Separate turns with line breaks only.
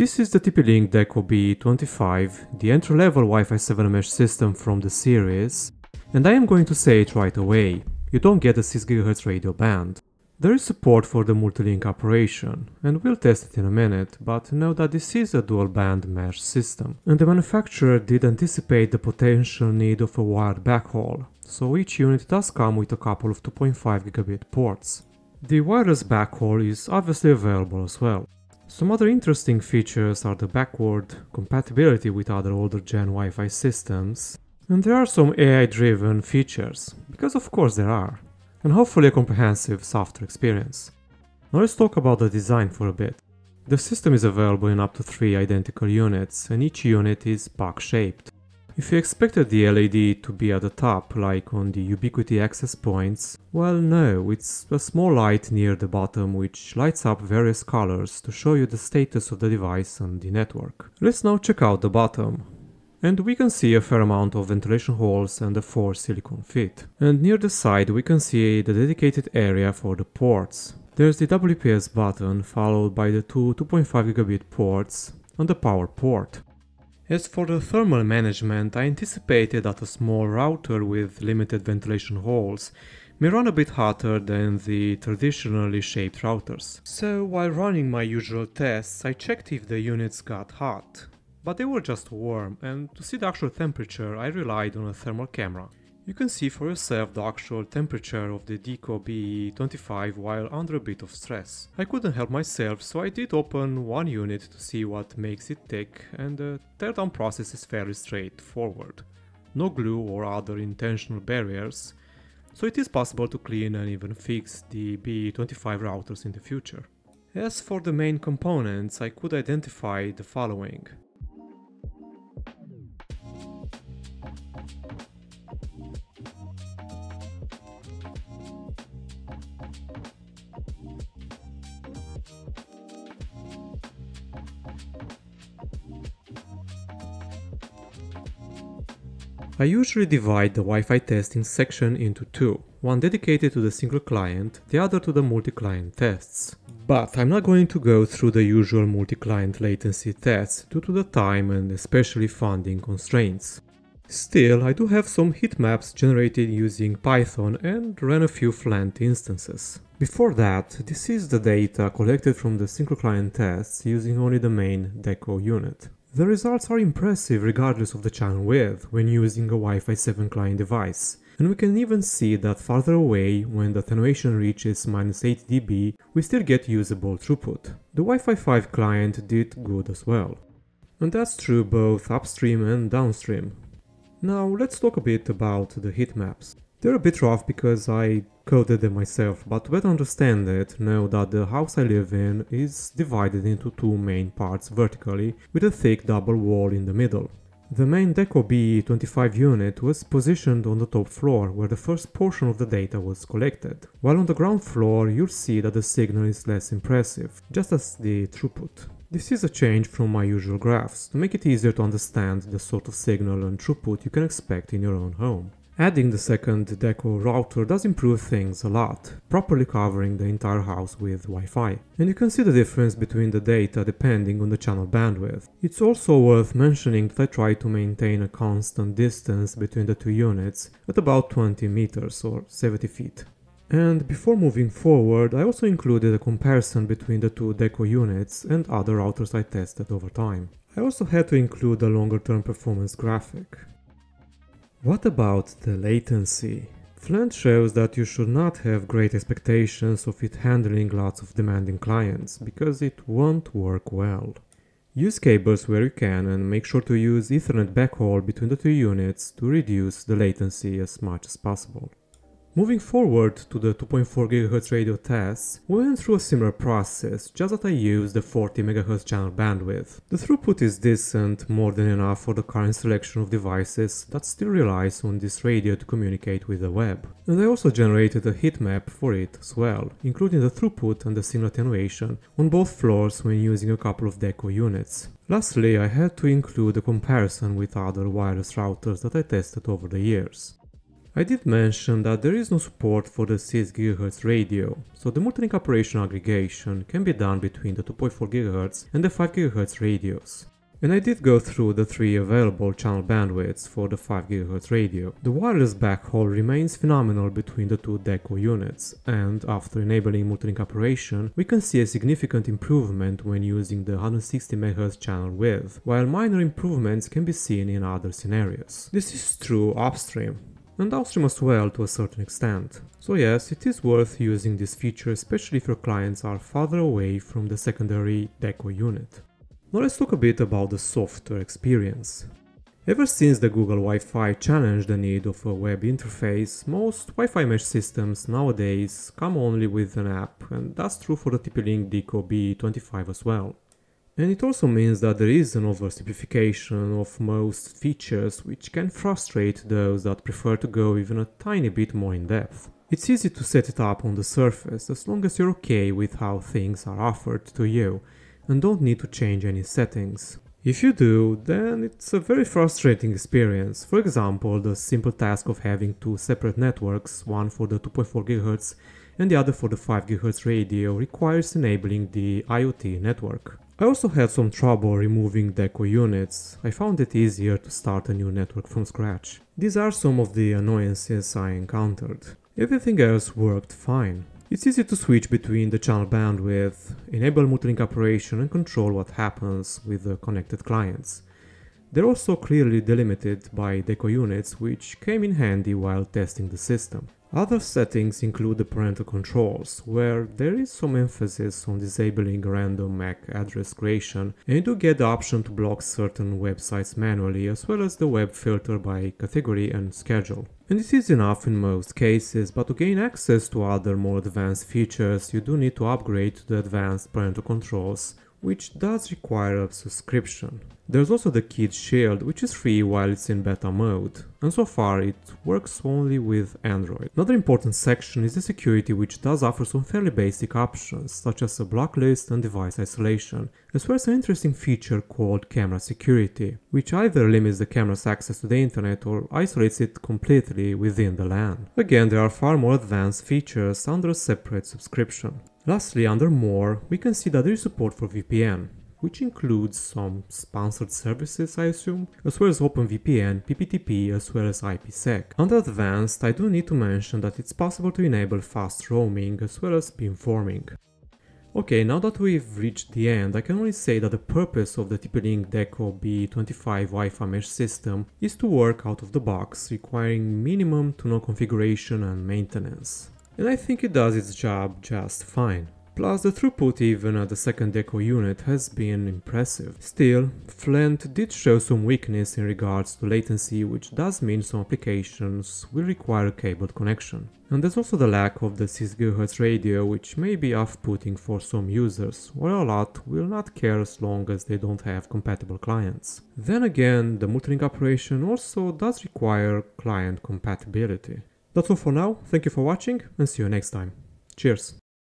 This is the TP-Link Deco BE25, the entry-level Wi-Fi 7 mesh system from the series, and I am going to say it right away, you don't get a 6 GHz radio band. There is support for the multi-link operation, and we'll test it in a minute, but know that this is a dual band mesh system, and the manufacturer did anticipate the potential need of a wired backhaul, so each unit does come with a couple of 2.5 gigabit ports. The wireless backhaul is obviously available as well. Some other interesting features are the backward compatibility with other older gen Wi-Fi systems, and there are some AI-driven features, because of course there are and hopefully a comprehensive software experience. Now let's talk about the design for a bit. The system is available in up to 3 identical units and each unit is puck shaped. If you expected the LED to be at the top, like on the Ubiquiti access points, well no, it's a small light near the bottom which lights up various colors to show you the status of the device on the network. Let's now check out the bottom. And we can see a fair amount of ventilation holes and the 4 silicon feet. And near the side we can see the dedicated area for the ports. There's the WPS button followed by the two 2.5 gigabit ports and the power port. As for the thermal management, I anticipated that a small router with limited ventilation holes may run a bit hotter than the traditionally shaped routers. So while running my usual tests, I checked if the units got hot but they were just warm and to see the actual temperature I relied on a thermal camera. You can see for yourself the actual temperature of the Deco BE25 while under a bit of stress. I couldn't help myself so I did open one unit to see what makes it tick and the teardown process is fairly straightforward. No glue or other intentional barriers, so it is possible to clean and even fix the BE25 routers in the future. As for the main components, I could identify the following. I usually divide the Wi-Fi testing section into two, one dedicated to the single client, the other to the multi-client tests. But I'm not going to go through the usual multi-client latency tests due to the time and especially funding constraints. Still, I do have some heat maps generated using Python and ran a few Flent instances. Before that, this is the data collected from the single client tests using only the main Deco unit. The results are impressive regardless of the channel width when using a Wi-Fi 7 client device, and we can even see that farther away, when the attenuation reaches minus 8 dB, we still get usable throughput. The Wi-Fi 5 client did good as well. And that's true both upstream and downstream. Now let's talk a bit about the heat maps. They're a bit rough because I coded them myself, but to better understand it, know that the house I live in is divided into two main parts vertically, with a thick double wall in the middle. The main Deco BE25 unit was positioned on the top floor, where the first portion of the data was collected, while on the ground floor you'll see that the signal is less impressive, just as the throughput. This is a change from my usual graphs, to make it easier to understand the sort of signal and throughput you can expect in your own home. Adding the second Deco router does improve things a lot, properly covering the entire house with Wi-Fi. And you can see the difference between the data depending on the channel bandwidth. It's also worth mentioning that I try to maintain a constant distance between the two units at about 20 meters or 70 feet. And before moving forward, I also included a comparison between the two Deco units and other routers I tested over time. I also had to include a longer term performance graphic. What about the latency? Flent shows that you should not have great expectations of it handling lots of demanding clients, because it won't work well. Use cables where you can and make sure to use Ethernet backhaul between the two units to reduce the latency as much as possible. Moving forward to the 2.4 GHz radio tests, we went through a similar process, just that I used the 40 MHz channel bandwidth. The throughput is decent, more than enough for the current selection of devices that still relies on this radio to communicate with the web. And I also generated a heat map for it as well, including the throughput and the signal attenuation on both floors when using a couple of Deco units. Lastly, I had to include a comparison with other wireless routers that I tested over the years. I did mention that there is no support for the 6 GHz radio, so the multilink operation aggregation can be done between the 2.4 GHz and the 5 GHz radios. And I did go through the three available channel bandwidths for the 5 GHz radio. The wireless backhaul remains phenomenal between the two DECO units, and after enabling multilink operation, we can see a significant improvement when using the 160 MHz channel width, while minor improvements can be seen in other scenarios. This is true upstream, and downstream as well to a certain extent. So yes, it is worth using this feature especially if your clients are farther away from the secondary DECO unit. Now let's talk a bit about the software experience. Ever since the Google Wi-Fi challenged the need of a web interface, most Wi-Fi mesh systems nowadays come only with an app, and that's true for the TP-Link Deco BE25 as well. And it also means that there is an oversimplification of most features which can frustrate those that prefer to go even a tiny bit more in depth. It's easy to set it up on the surface as long as you're okay with how things are offered to you, and don't need to change any settings. If you do, then it's a very frustrating experience. For example, the simple task of having two separate networks, one for the 2.4 GHz and the other for the 5 GHz radio requires enabling the IoT network. I also had some trouble removing DECO units. I found it easier to start a new network from scratch. These are some of the annoyances I encountered. Everything else worked fine. It's easy to switch between the channel bandwidth, enable multilink operation and control what happens with the connected clients. They're also clearly delimited by DECO units which came in handy while testing the system. Other settings include the parental controls, where there is some emphasis on disabling random MAC address creation, and you do get the option to block certain websites manually, as well as the web filter by category and schedule. And this is enough in most cases, but to gain access to other more advanced features, you do need to upgrade to the advanced parental controls, which does require a subscription. There's also the Kids Shield, which is free while it's in beta mode, and so far it works only with Android. Another important section is the security which does offer some fairly basic options, such as a blacklist and device isolation, as well as an interesting feature called camera security, which either limits the camera's access to the internet or isolates it completely within the LAN. Again, there are far more advanced features under a separate subscription. Lastly, under More, we can see that there is support for VPN, which includes some sponsored services, I assume, as well as OpenVPN, PPTP, as well as IPsec. Under Advanced, I do need to mention that it's possible to enable fast roaming as well as beamforming. Okay, now that we've reached the end, I can only say that the purpose of the TP-Link Deco BE25 Wi-Fi mesh system is to work out of the box, requiring minimum to no configuration and maintenance and I think it does its job just fine. Plus the throughput even at the second deco unit has been impressive. Still, Flent did show some weakness in regards to latency which does mean some applications will require a cabled connection. And there's also the lack of the 6 GHz radio which may be off-putting for some users, while a lot will not care as long as they don't have compatible clients. Then again, the multilink operation also does require client compatibility. That's all for now, thank you for watching and see you next time. Cheers!